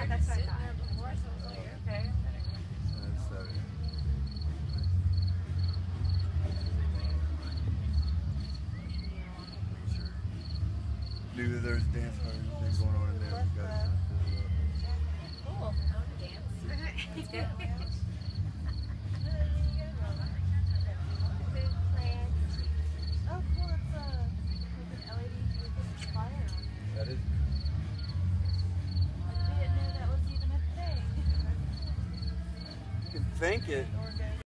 Yeah, that's what I thought. Okay. That's that. Sure. Knew that dance party thing going on in there. We got it. Cool. I want to dance. thank it.